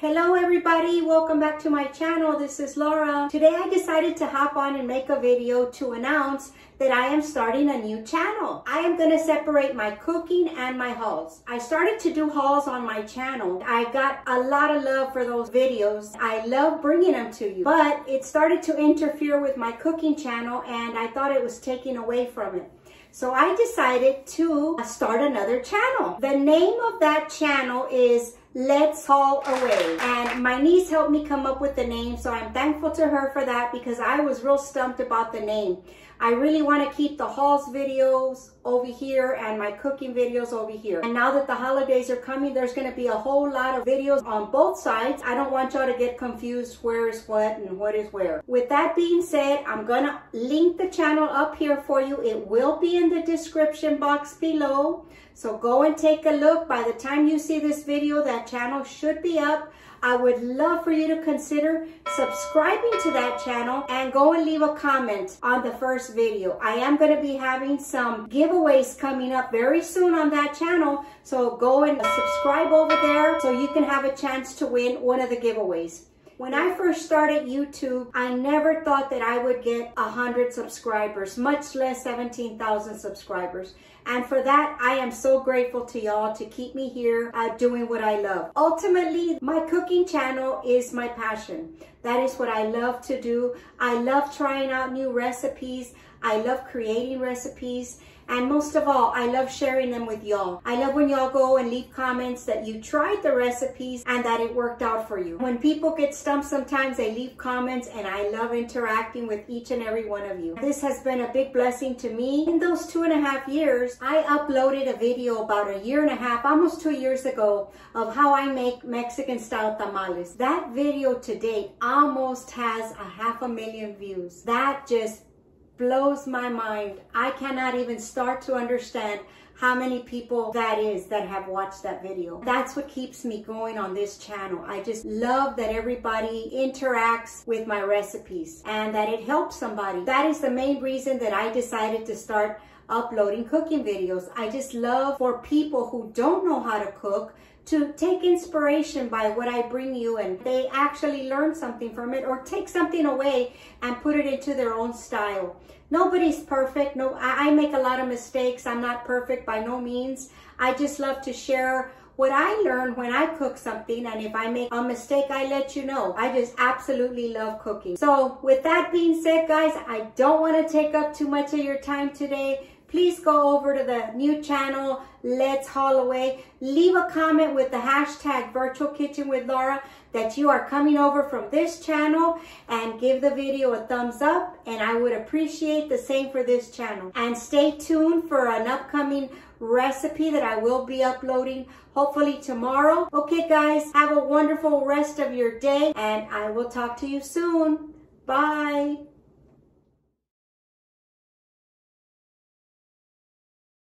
Hello everybody, welcome back to my channel. This is Laura. Today I decided to hop on and make a video to announce that I am starting a new channel. I am going to separate my cooking and my hauls. I started to do hauls on my channel. I got a lot of love for those videos. I love bringing them to you, but it started to interfere with my cooking channel and I thought it was taking away from it. So I decided to start another channel. The name of that channel is Let's Haul Away. And my niece helped me come up with the name, so I'm thankful to her for that because I was real stumped about the name. I really want to keep the hauls videos over here and my cooking videos over here. And now that the holidays are coming, there's going to be a whole lot of videos on both sides. I don't want y'all to get confused where is what and what is where. With that being said, I'm going to link the channel up here for you. It will be in the description box below. So go and take a look. By the time you see this video, that channel should be up. I would love for you to consider subscribing to that channel and go and leave a comment on the first video. I am going to be having some giveaways coming up very soon on that channel. So go and subscribe over there so you can have a chance to win one of the giveaways. When I first started YouTube, I never thought that I would get 100 subscribers, much less 17,000 subscribers. And for that, I am so grateful to y'all to keep me here uh, doing what I love. Ultimately, my cooking channel is my passion. That is what I love to do. I love trying out new recipes. I love creating recipes. And most of all, I love sharing them with y'all. I love when y'all go and leave comments that you tried the recipes and that it worked out for you. When people get stumped sometimes, they leave comments and I love interacting with each and every one of you. This has been a big blessing to me. In those two and a half years, I uploaded a video about a year and a half, almost two years ago, of how I make Mexican style tamales. That video to date almost has a half a million views. That just blows my mind. I cannot even start to understand how many people that is that have watched that video. That's what keeps me going on this channel. I just love that everybody interacts with my recipes and that it helps somebody. That is the main reason that I decided to start uploading cooking videos. I just love for people who don't know how to cook to take inspiration by what I bring you and they actually learn something from it or take something away and put it into their own style. Nobody's perfect. No, I, make a lot of mistakes. I'm not perfect by no means. I just love to share what I learn when I cook something and if I make a mistake, I let you know. I just absolutely love cooking. So with that being said, guys, I don't want to take up too much of your time today please go over to the new channel, Let's Haul Away. Leave a comment with the hashtag Virtual Kitchen with Laura that you are coming over from this channel and give the video a thumbs up and I would appreciate the same for this channel. And stay tuned for an upcoming recipe that I will be uploading hopefully tomorrow. Okay guys, have a wonderful rest of your day and I will talk to you soon. Bye.